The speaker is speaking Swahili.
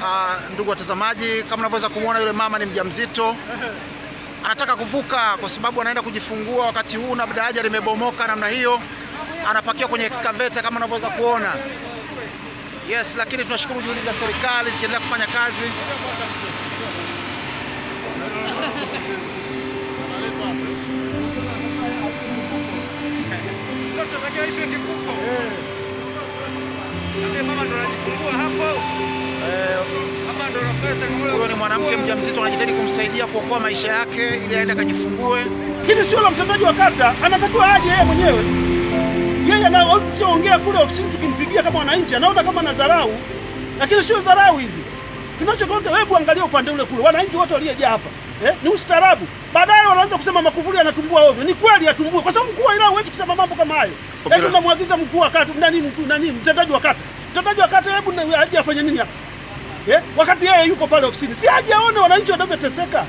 Uh, ndugu watazamaji, kama unavyoweza kumwona yule mama ni mjamzito, anataka kuvuka kwa sababu anaenda kujifungua wakati huu, na daraja limebomoka namna hiyo, anapakiwa kwenye excavator kama unavyoweza kuona. Yes, lakini tunashukuru juhudi za serikali zikiendelea kufanya kazi. Huyo ni mwanamke mjamzito anajitahidi kumsaidia kuokoa maisha yake ili aende akajifungue. Hili sio la mtendaji wa kata, anatakiwa aje yeye mwenyewe. Yeye anaongea kule ofisini, tukimpigia kama wananchi anaona kama na dharau, lakini sio dharau hizi. Kinachokonda, hebu angalia upande ule kule, wananchi wote waliojaa hapa eh, ni ustaarabu. Baadaye wanaanza kusema Magufuli anatumbua ovyo. Ni kweli atumbue, kwa sababu mkuu wa wilaya huwezi kusema mambo kama hayo. Hebu namwagiza mkuu wa kata nani, nani, mtendaji wa kata, mtendaji wa kata, hebu aje afanye nini hapa eh, wakati yeye yuko pale ofisini, si aje aone wananchi wanavyoteseka.